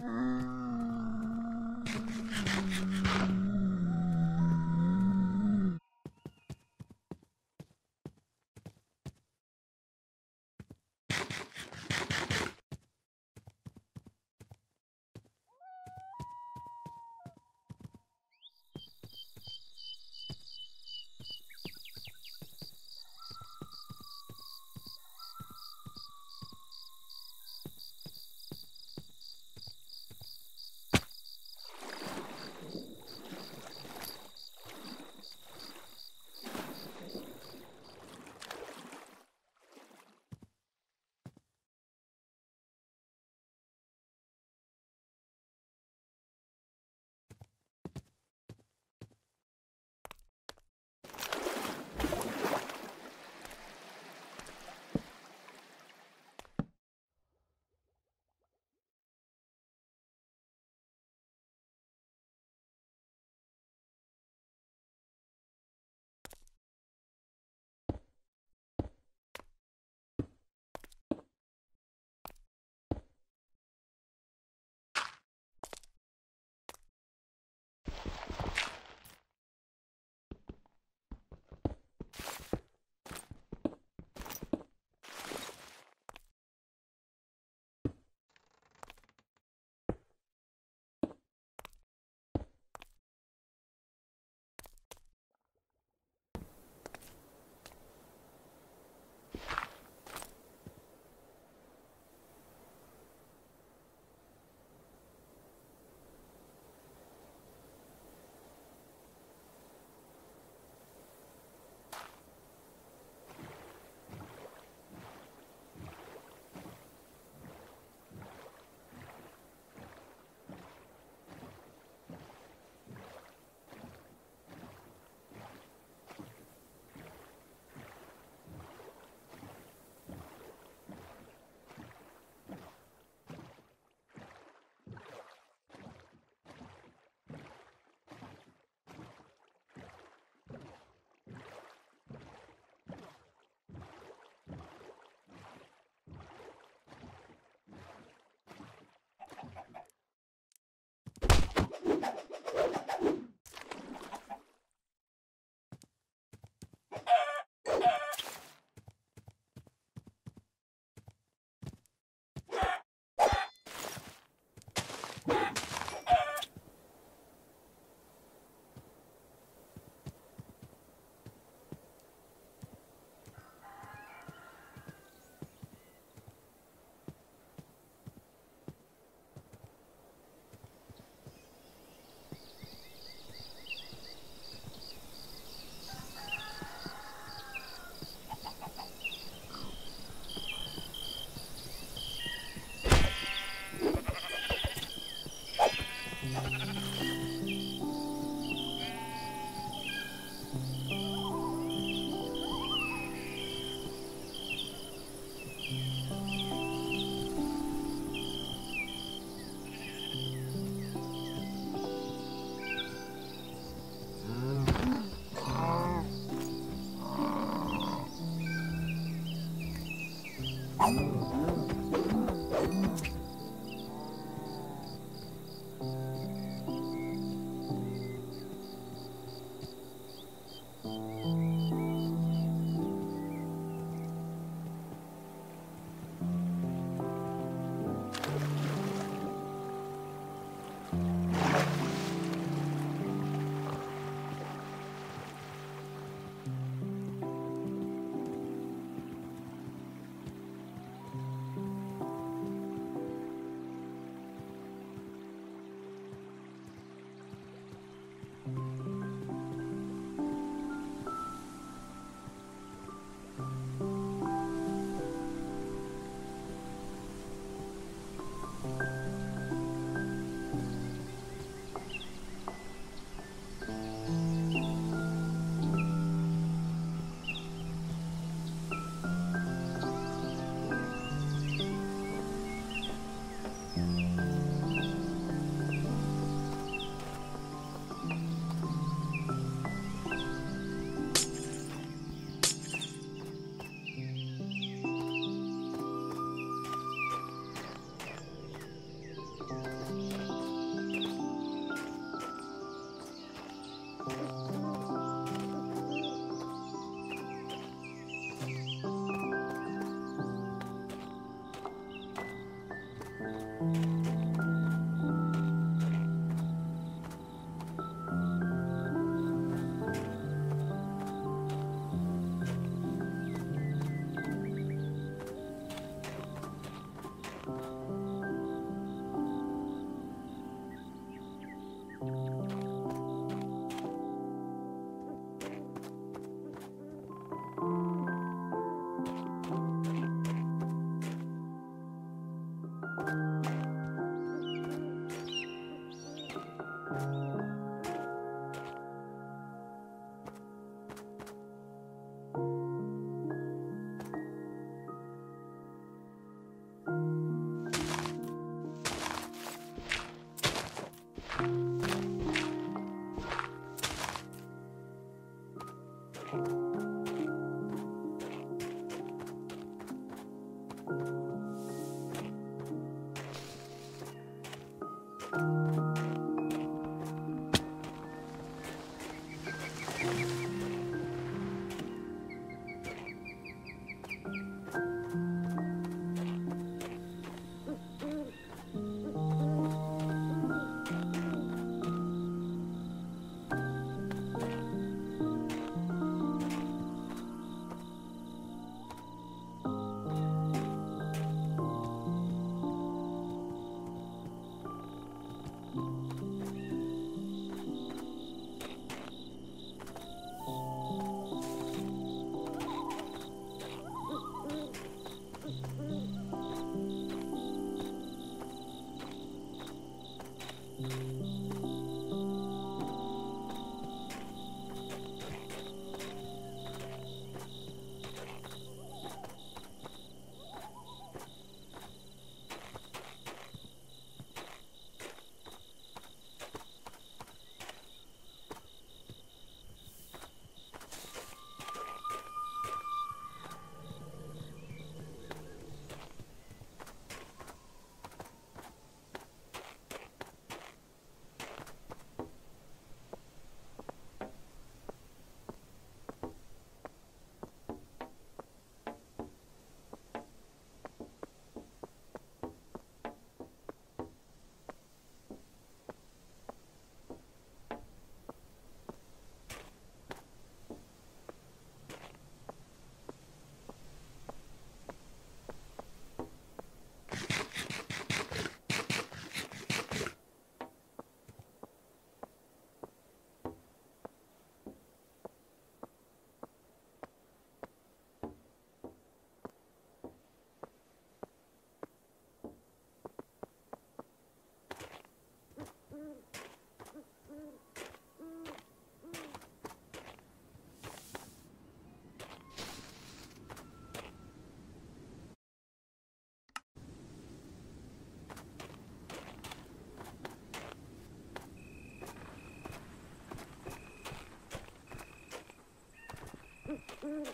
Uh... Mm-hmm.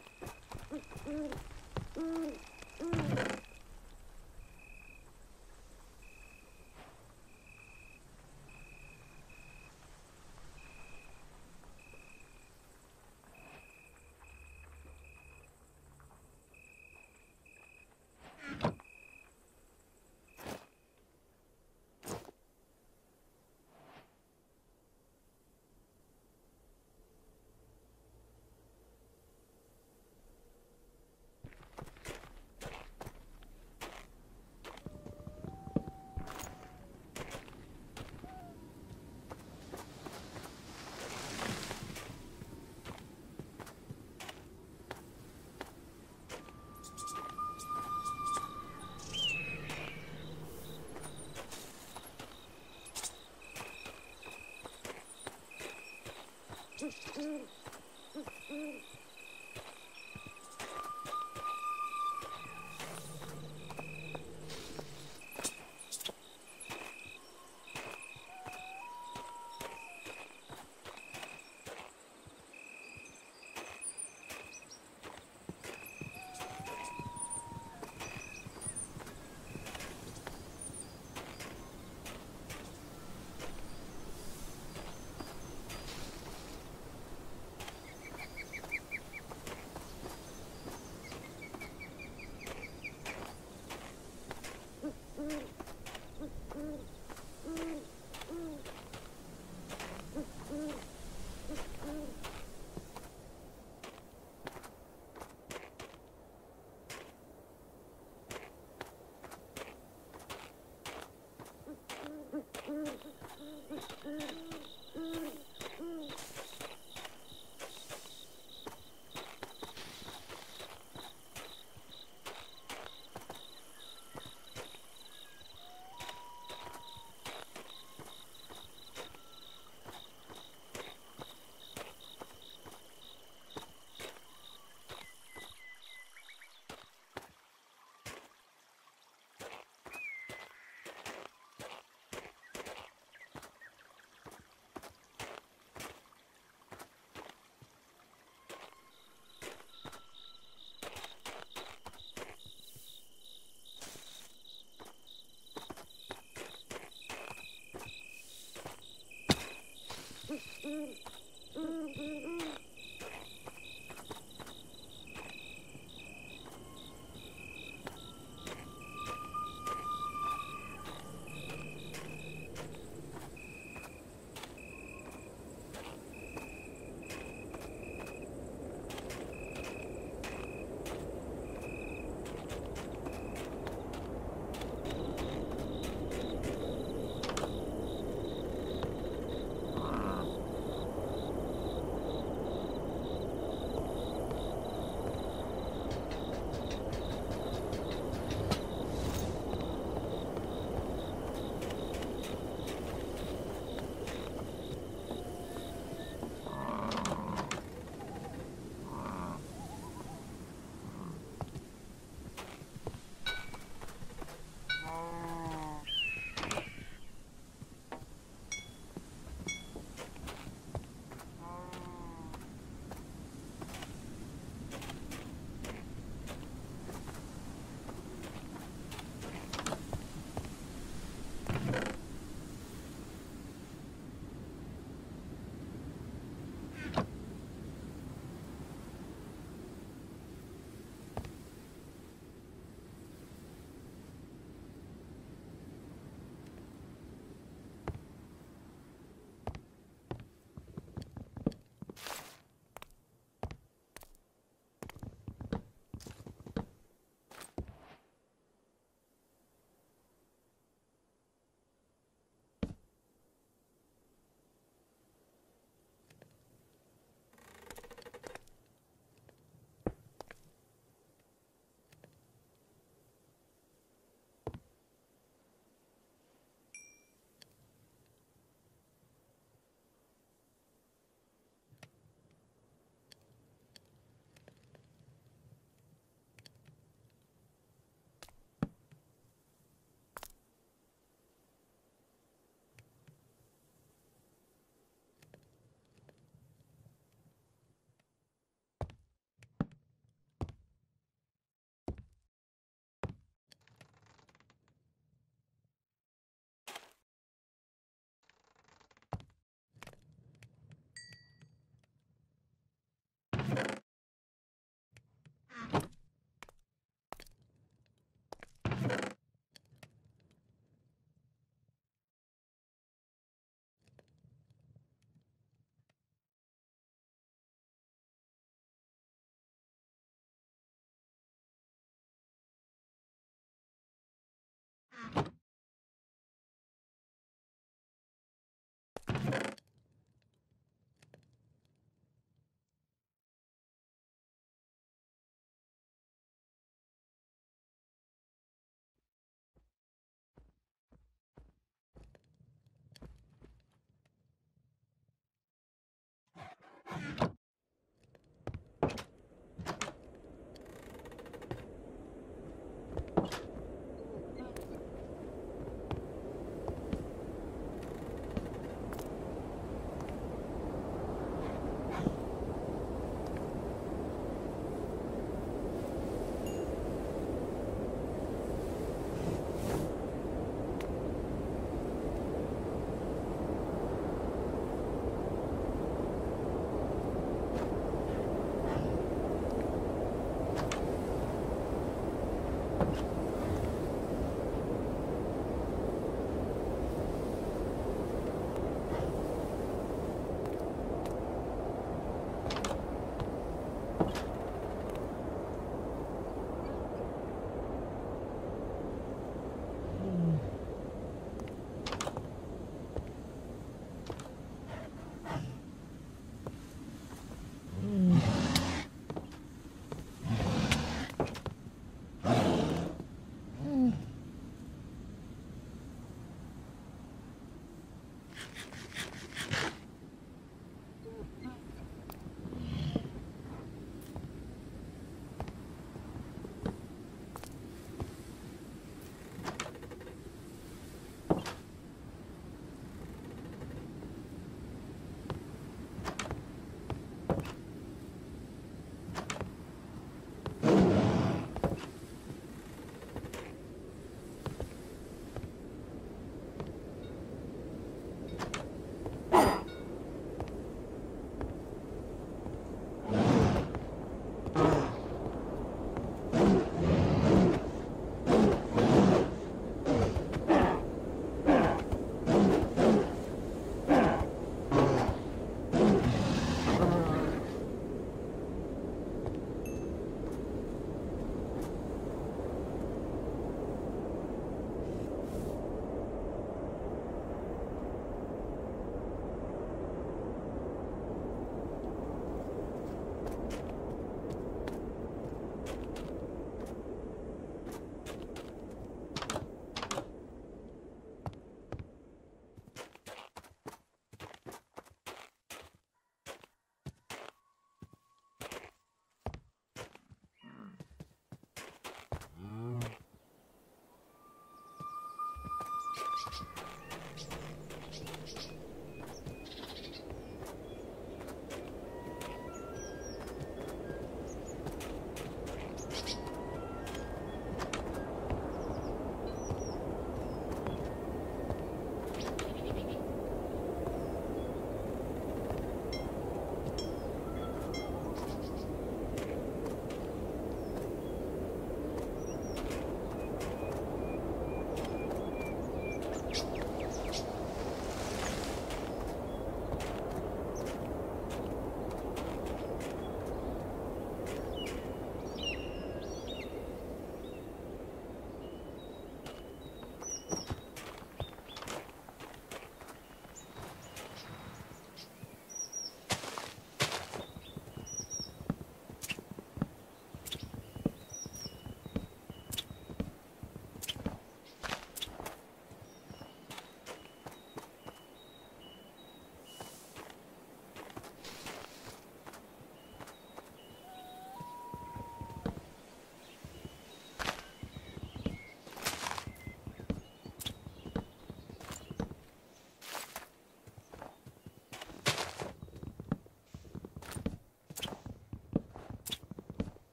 Mm-hmm. Mm-hmm.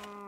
Oh.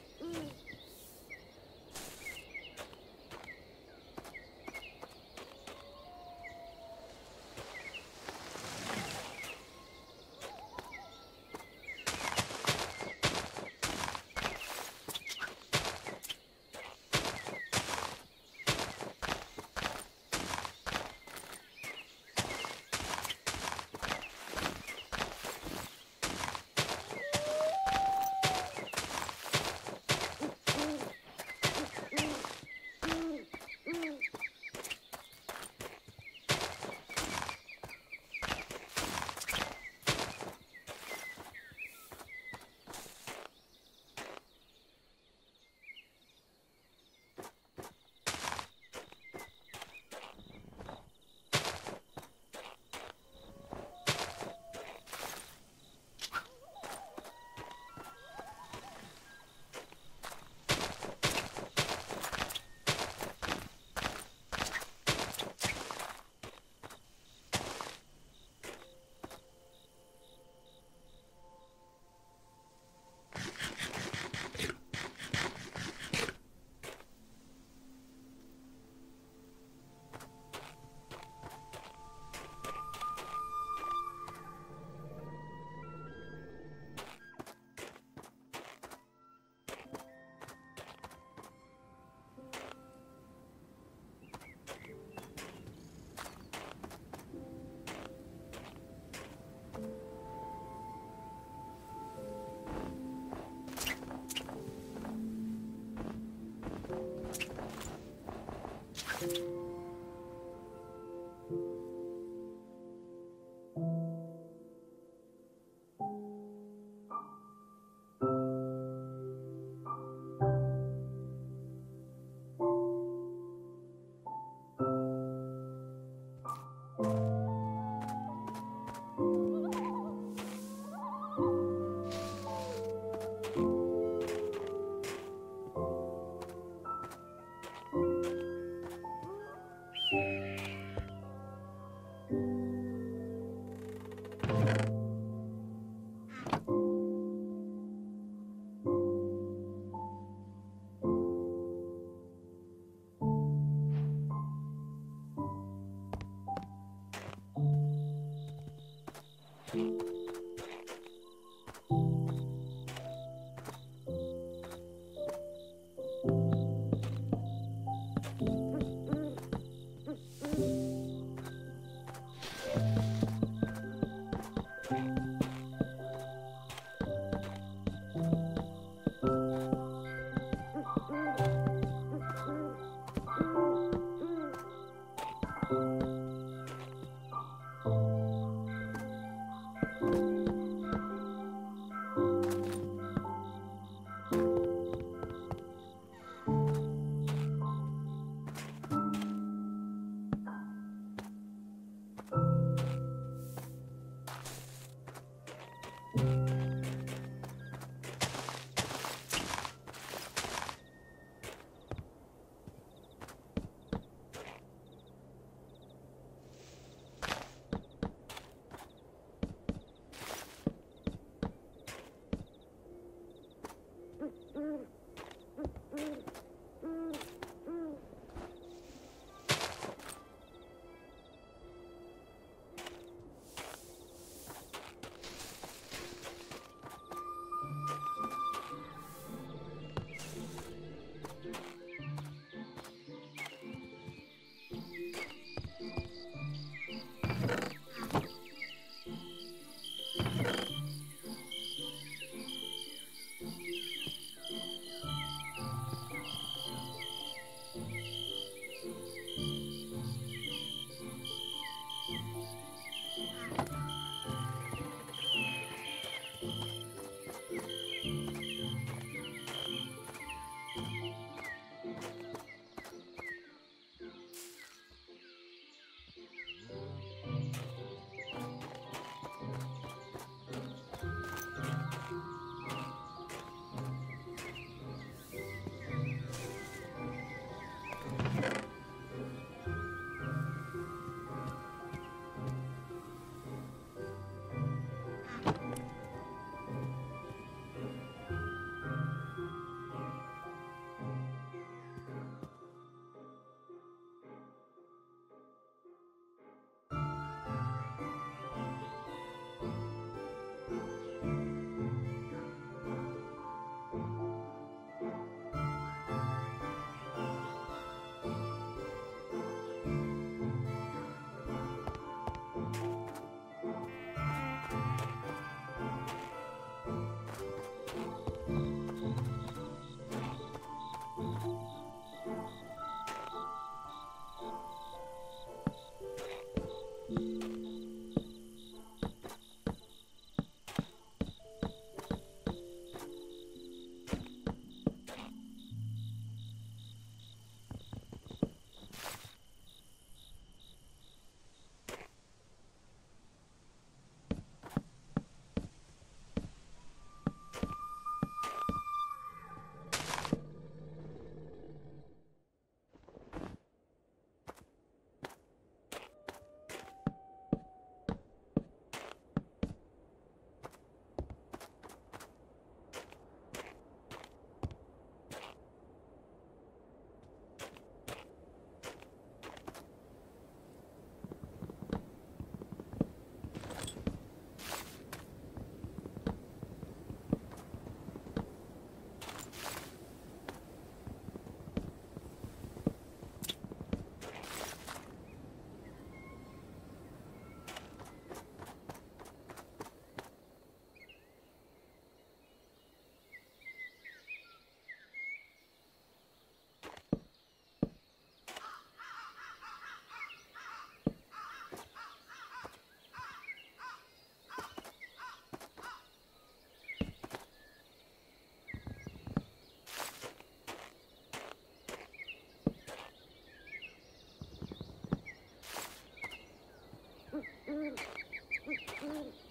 Mm-hmm.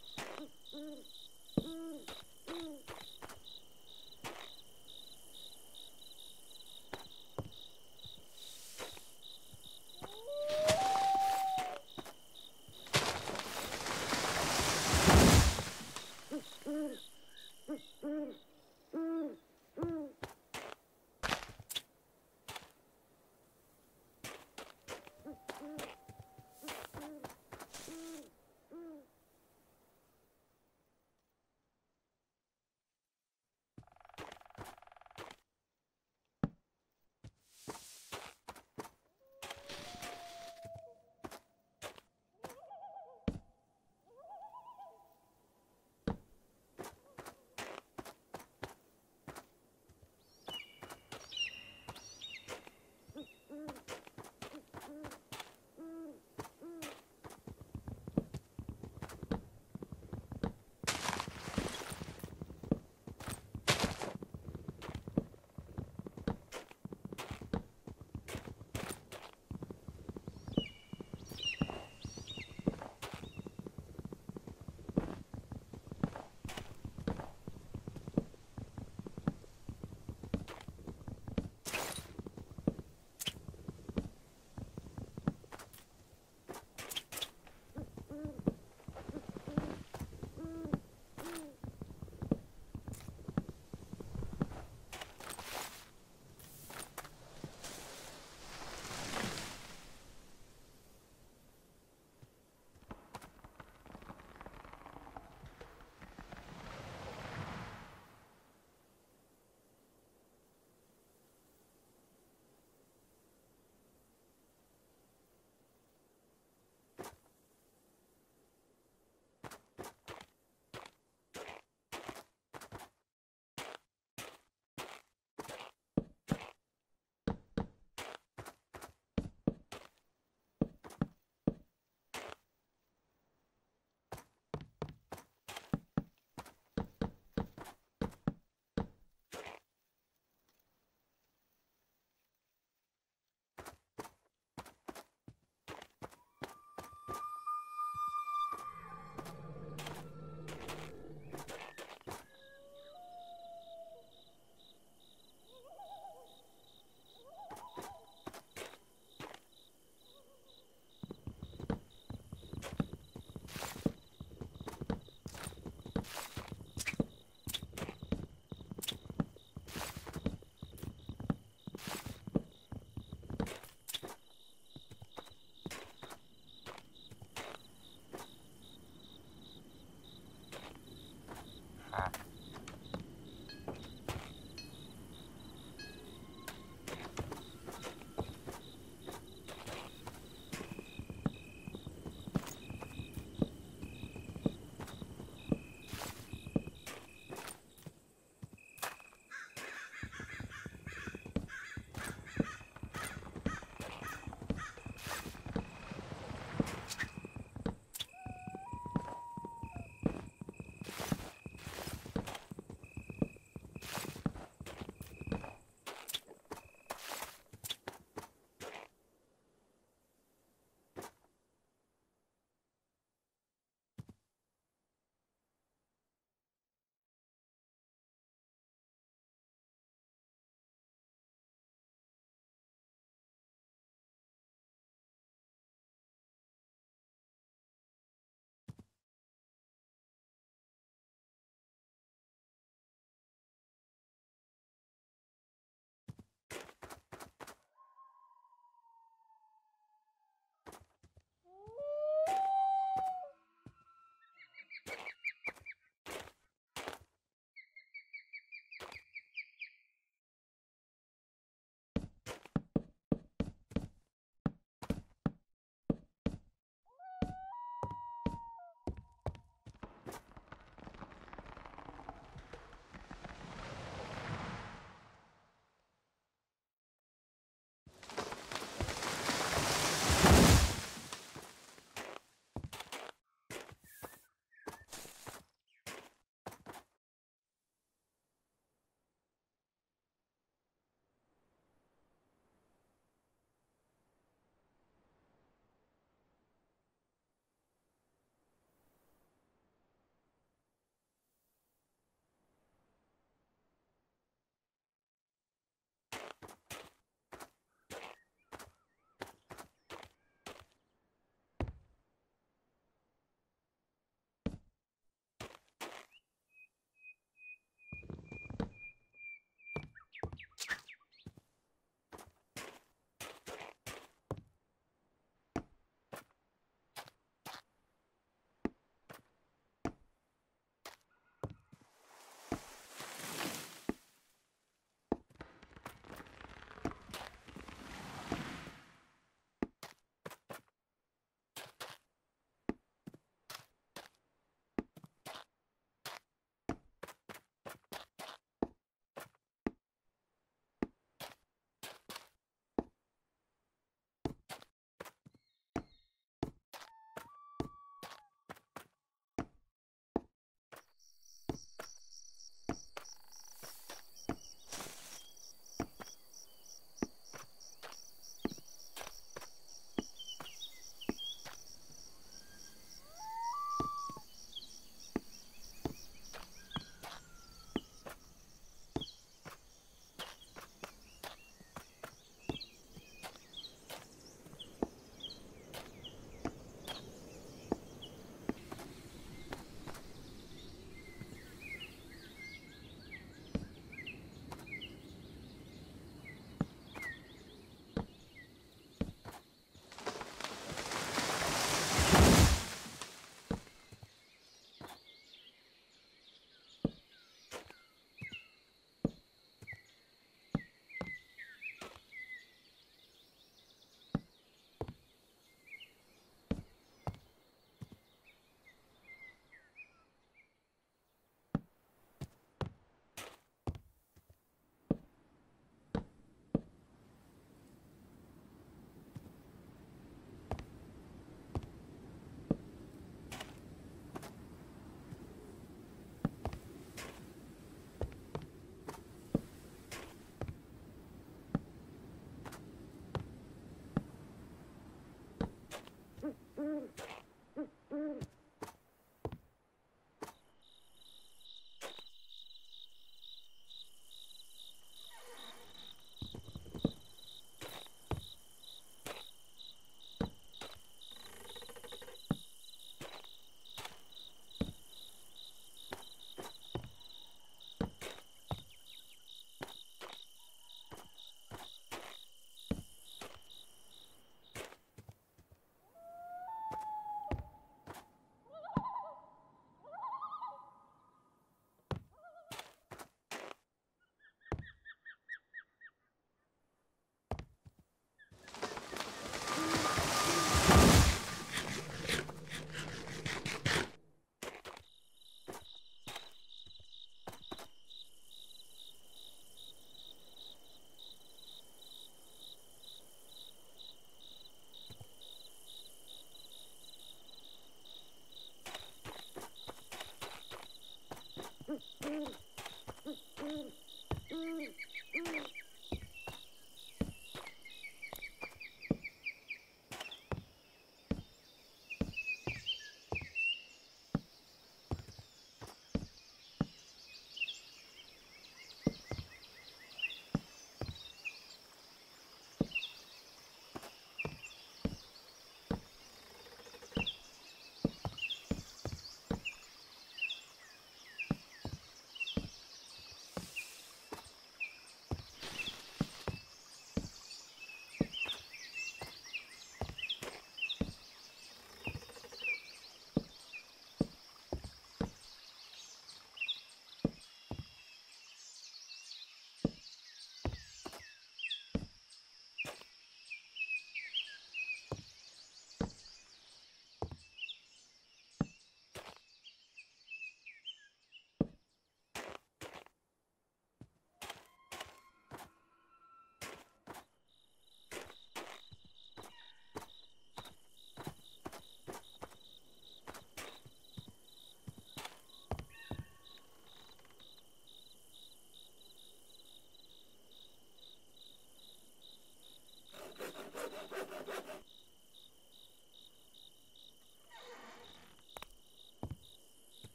Mm-hmm.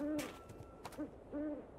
Mm-hmm.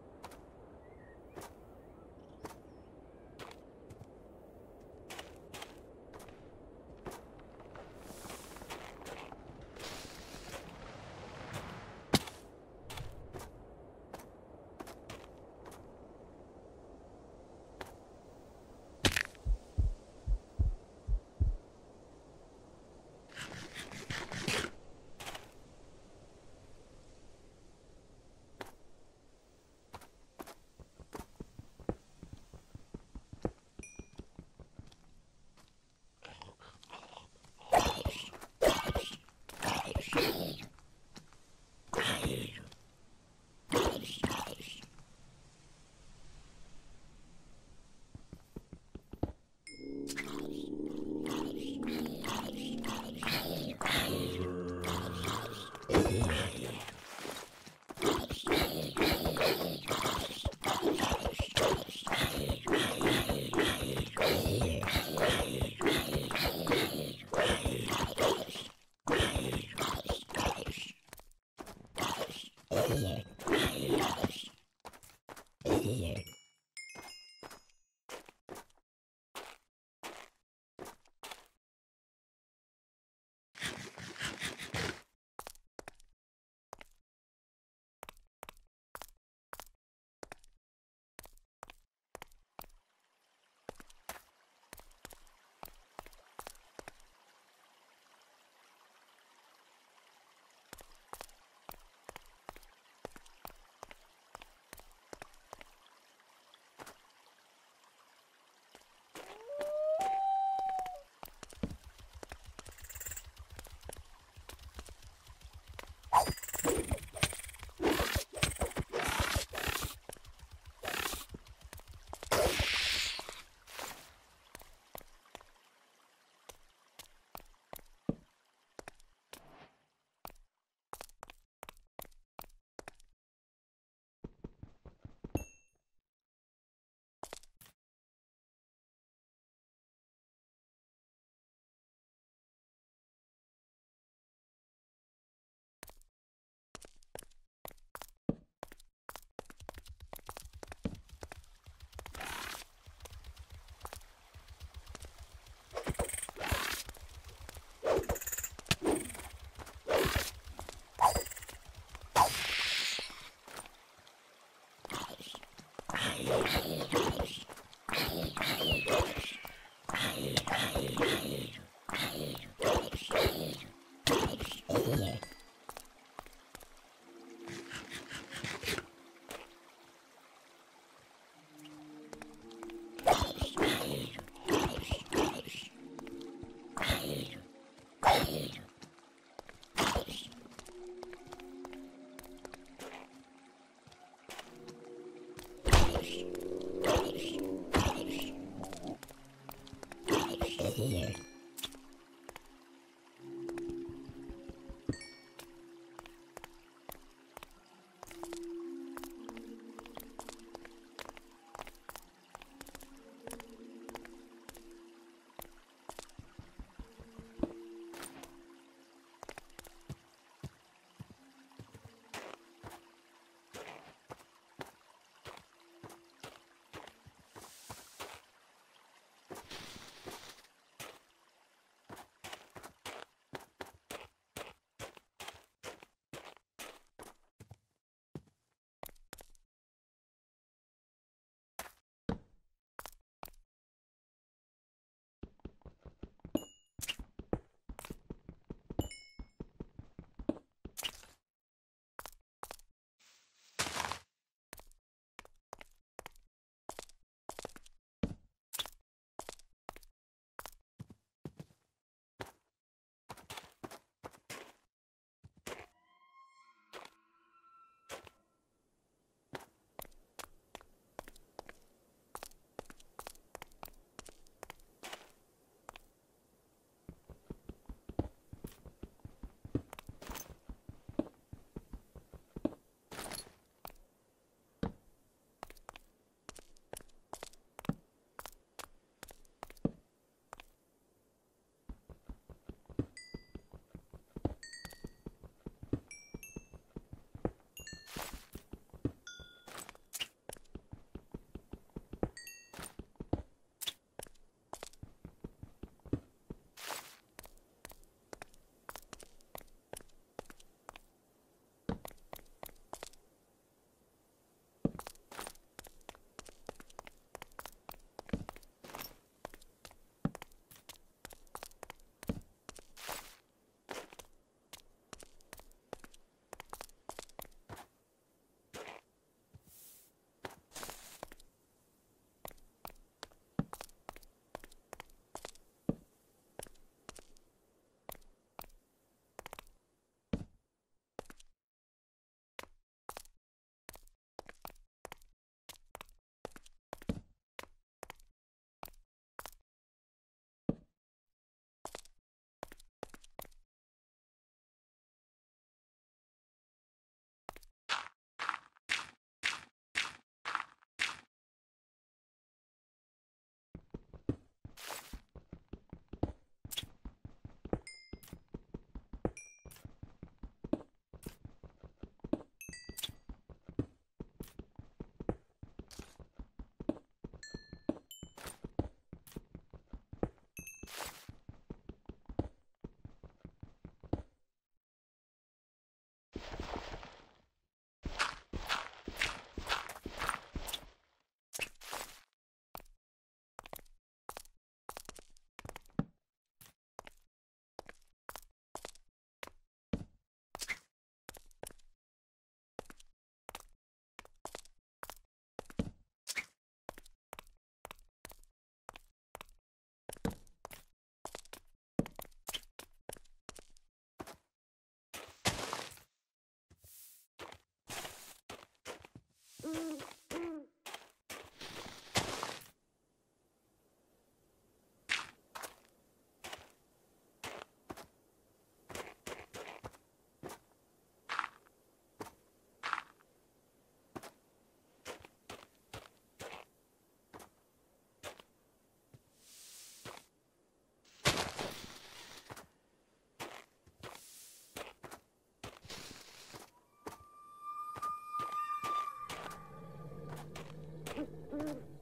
Mm-hmm.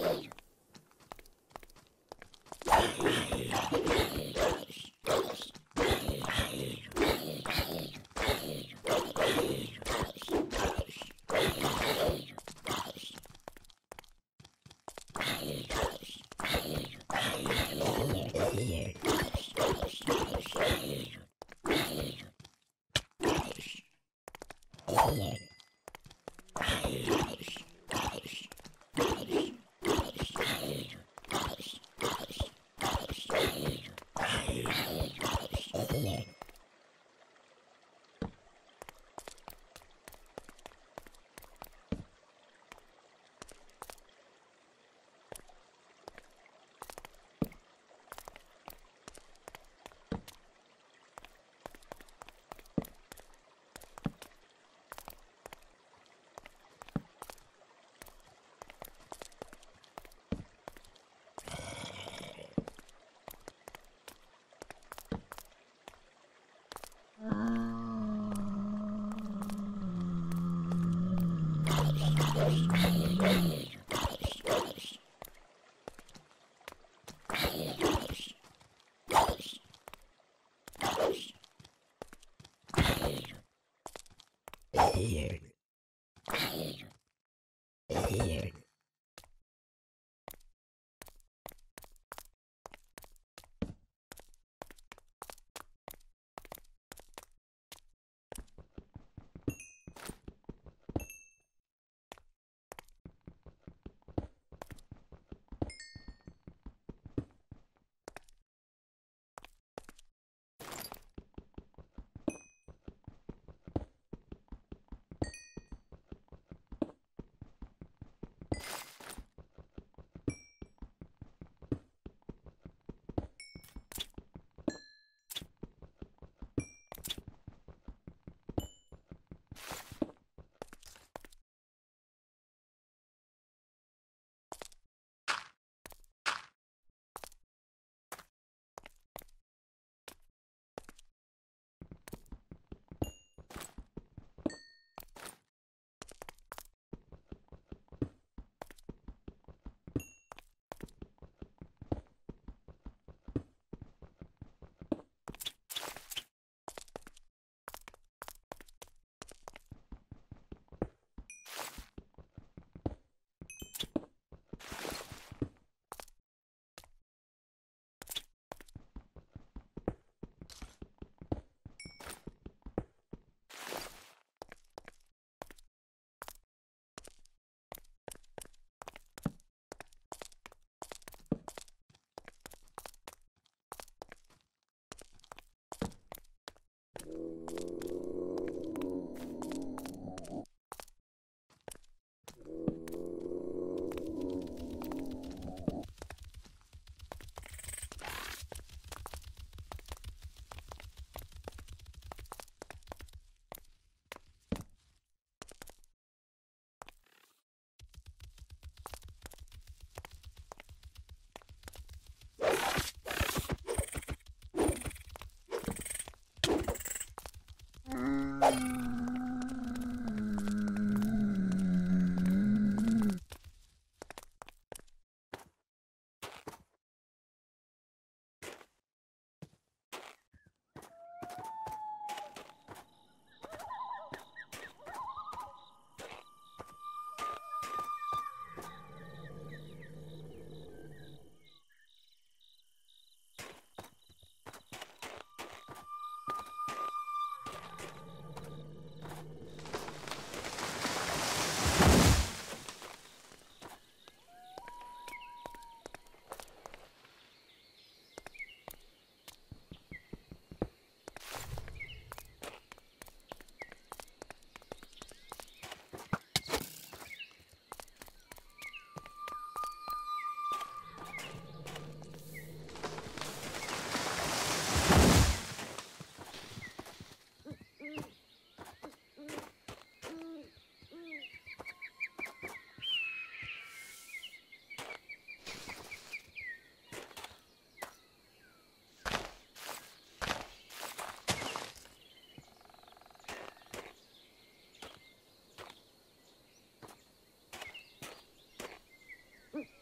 Right. Oh, my God. Thank you.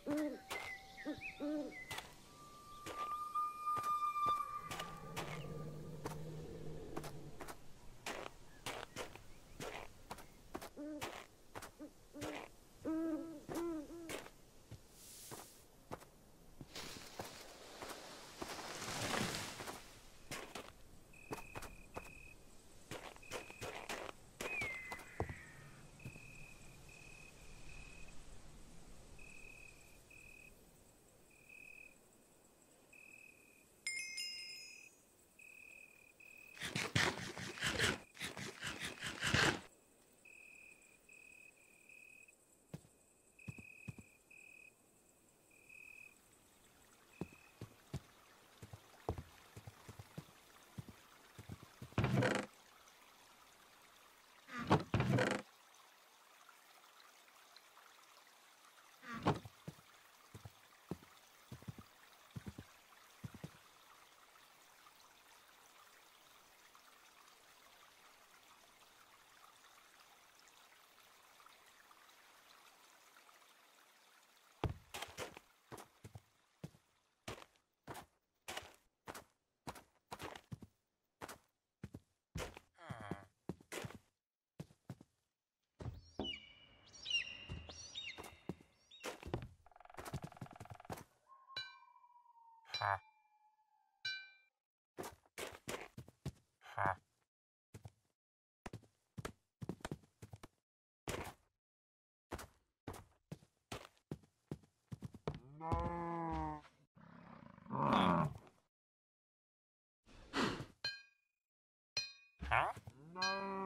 Mm-hmm. No.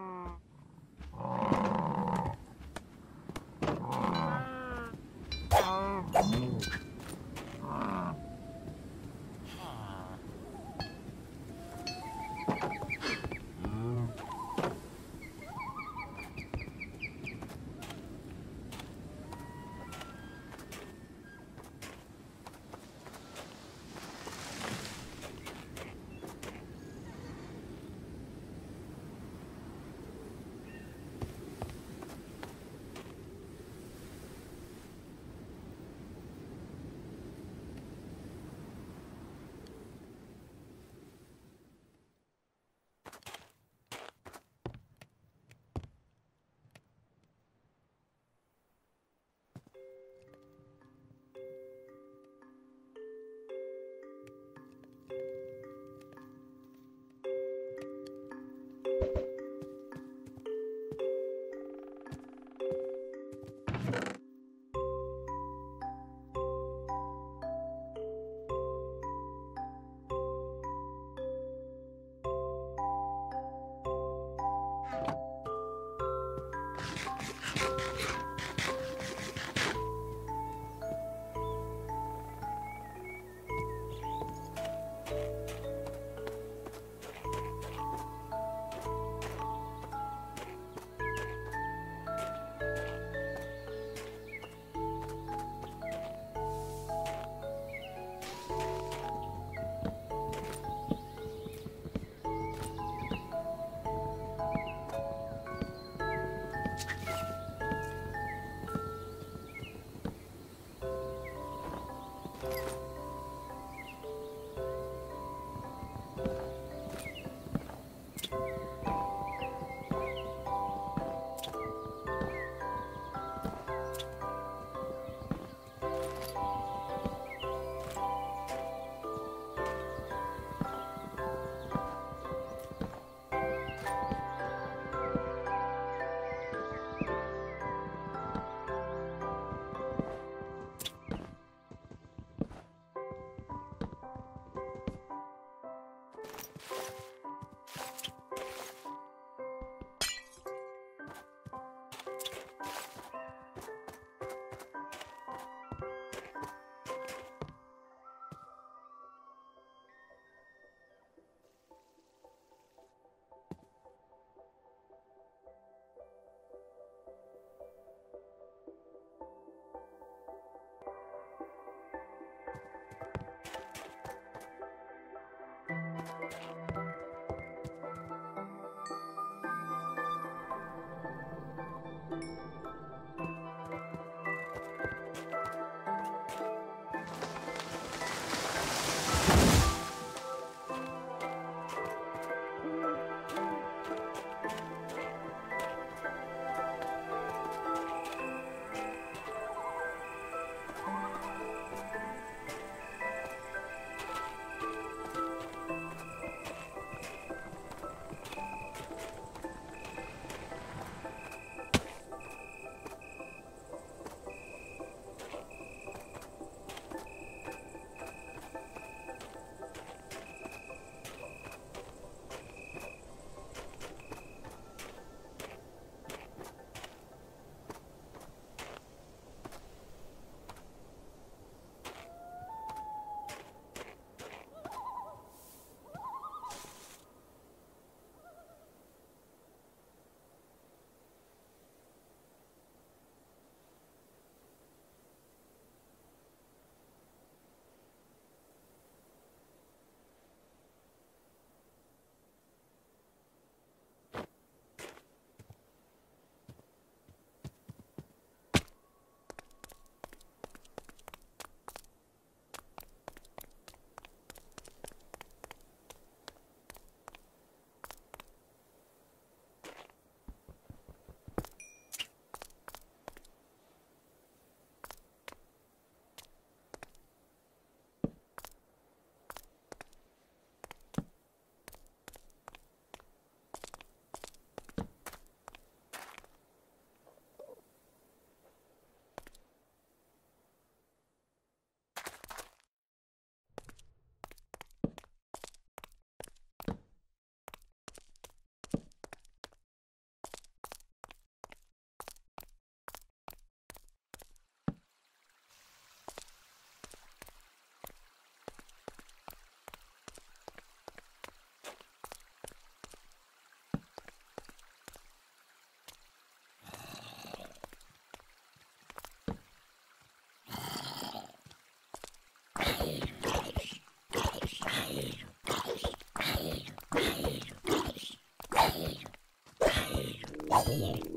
Here.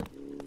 Thank you.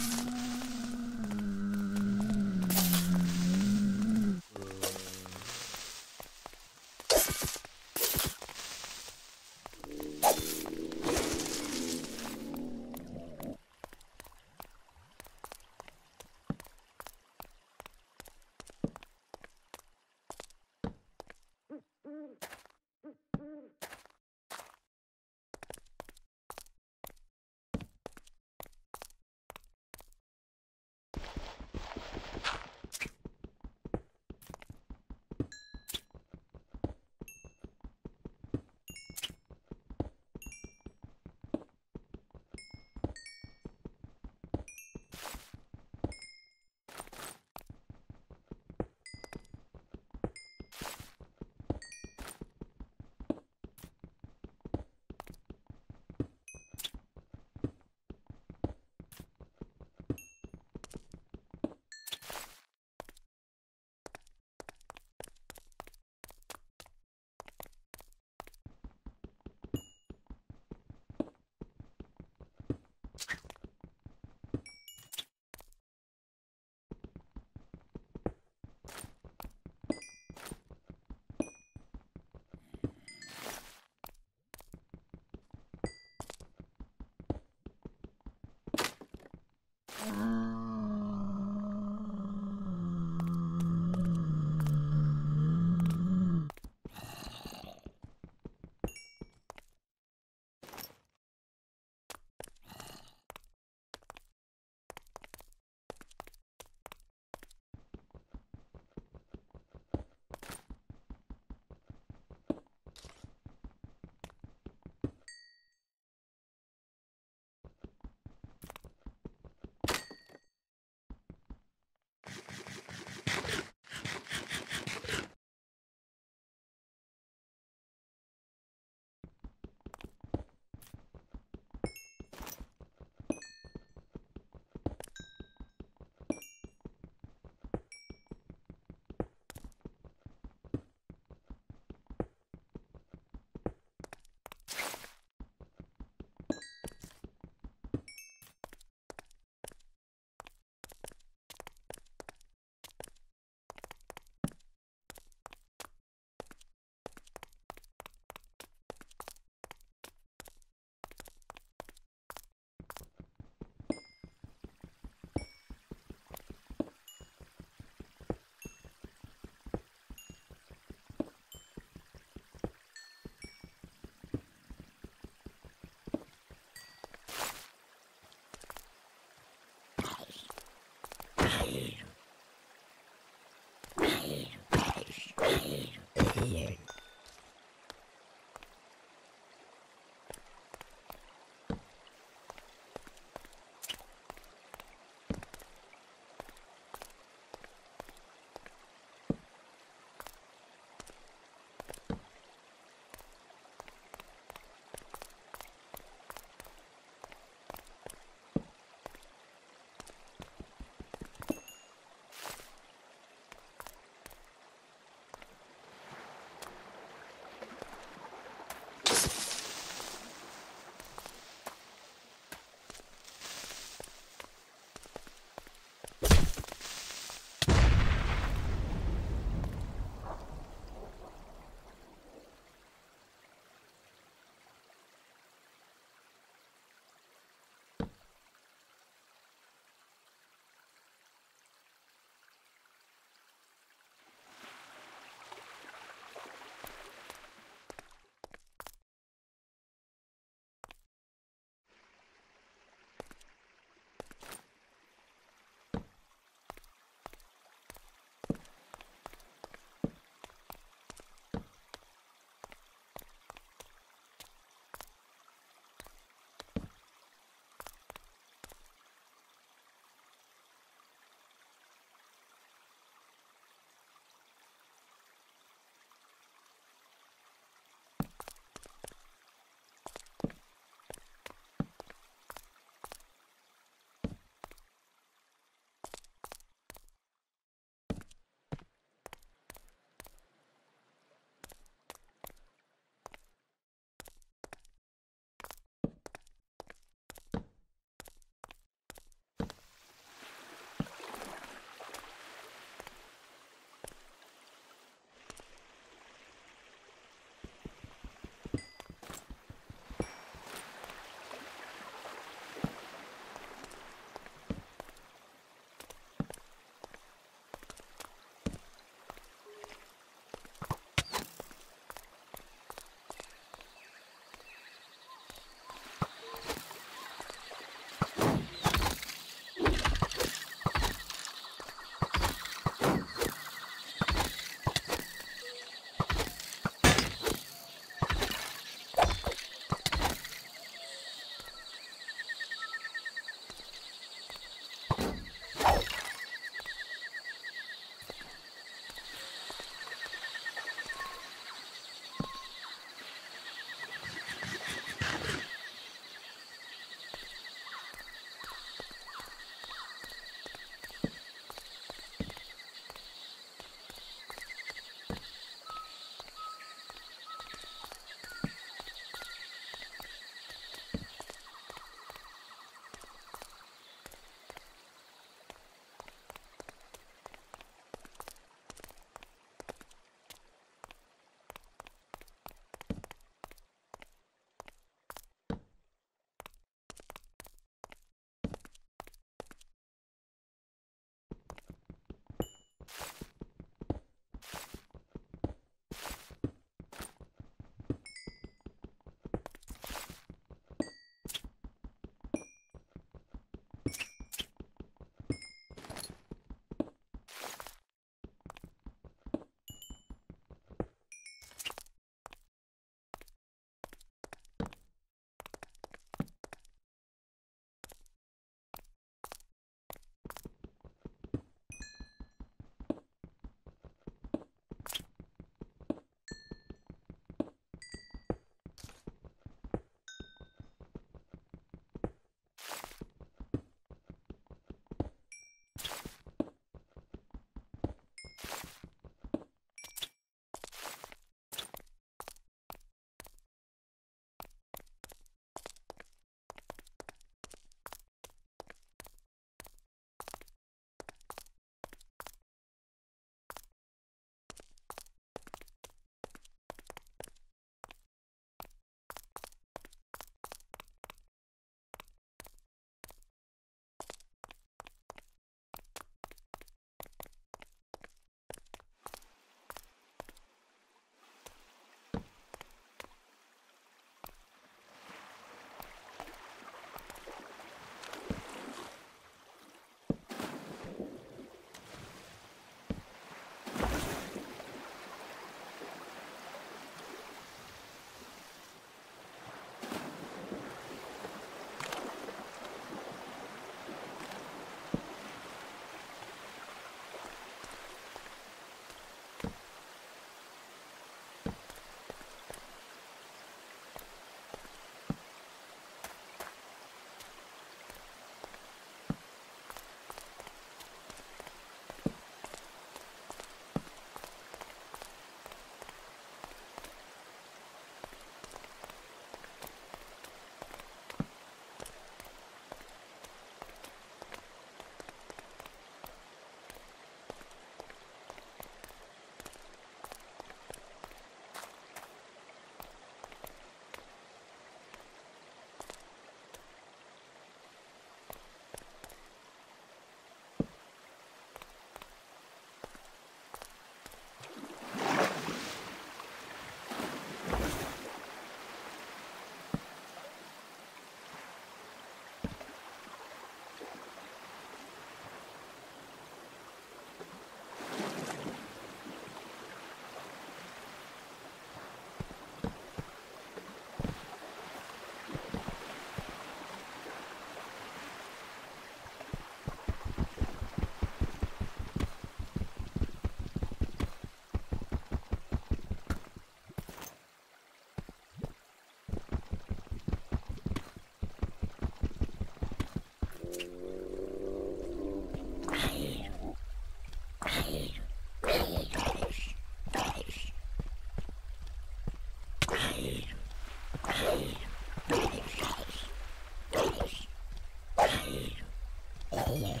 there.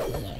Yeah.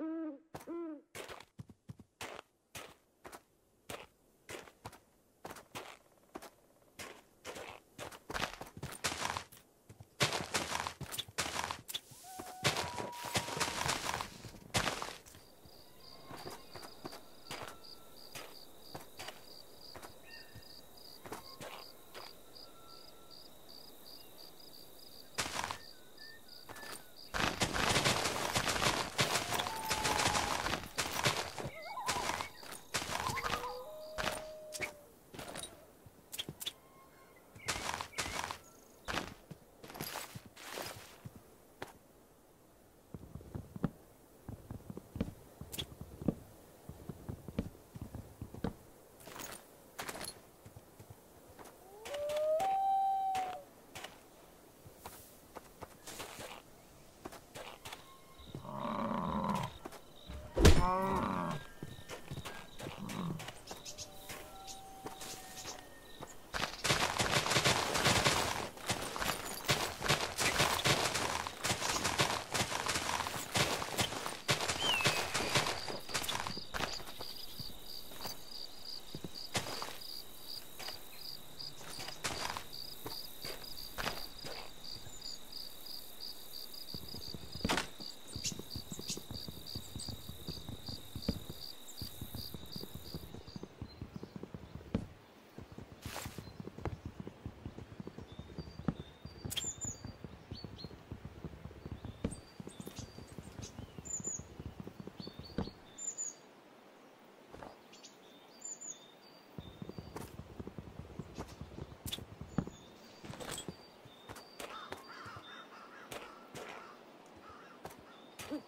Mm. 嗯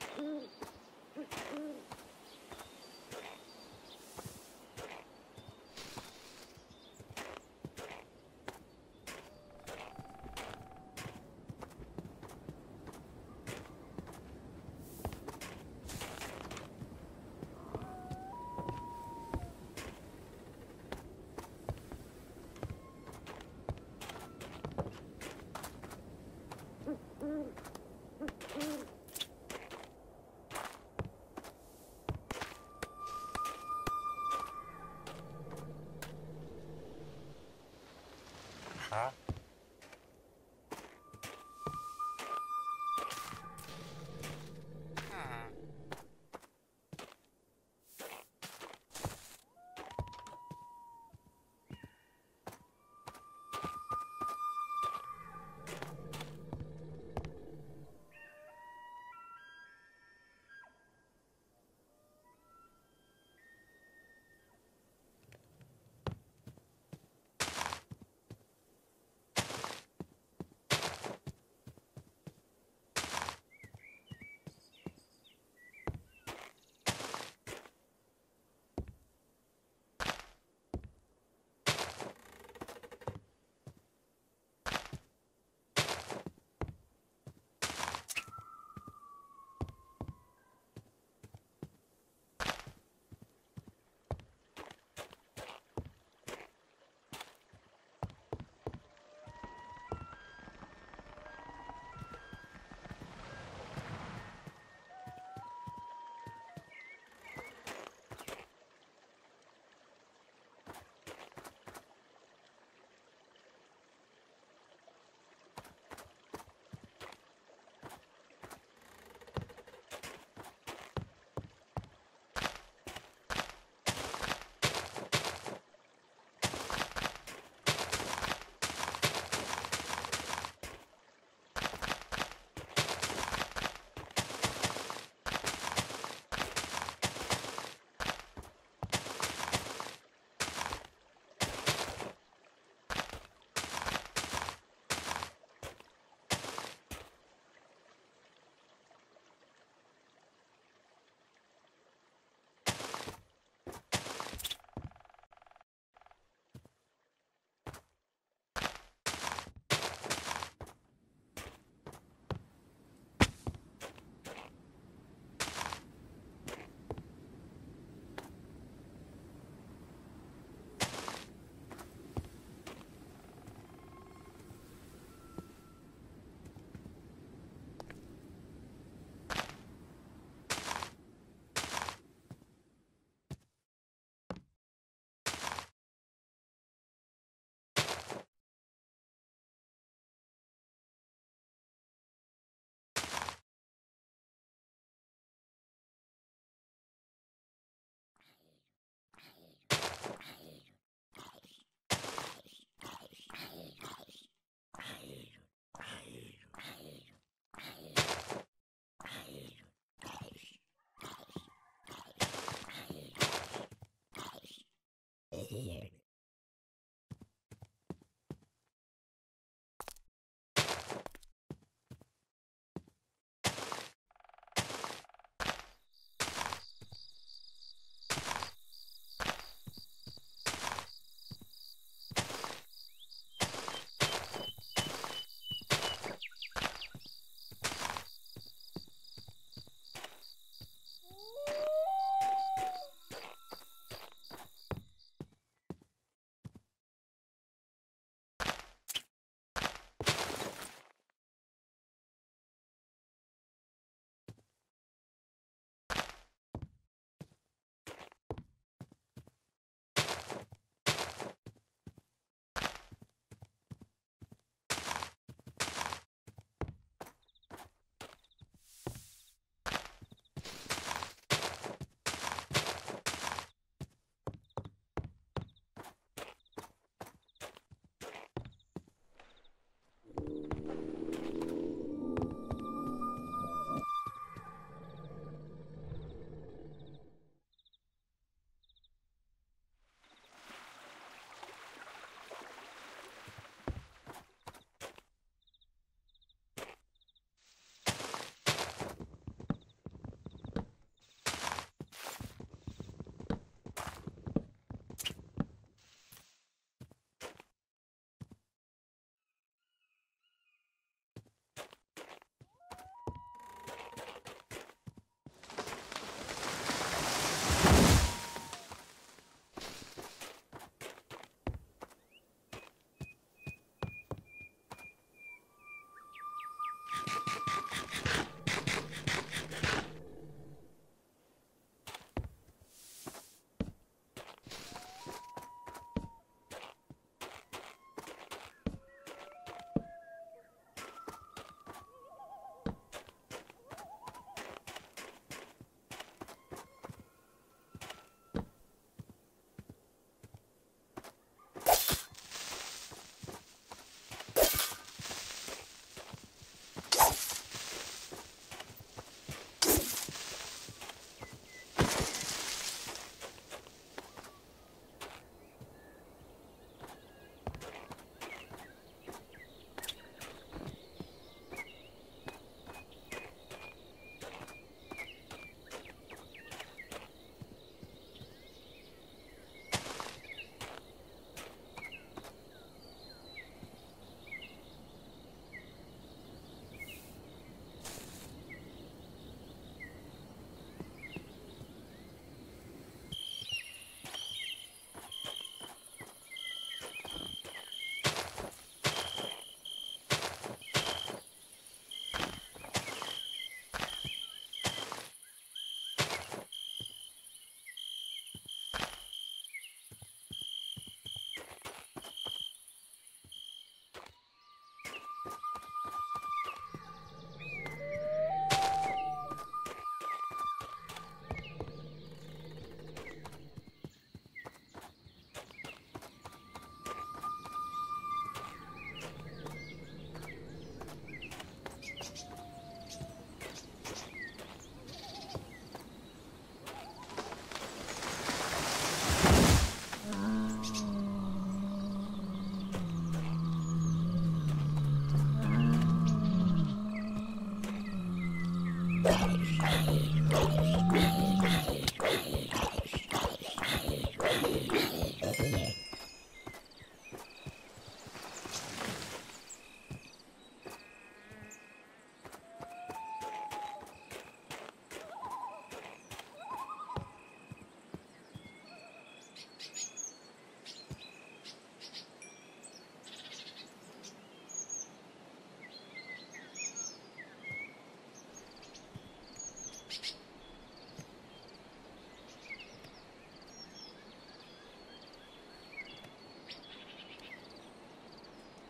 Mm-hmm.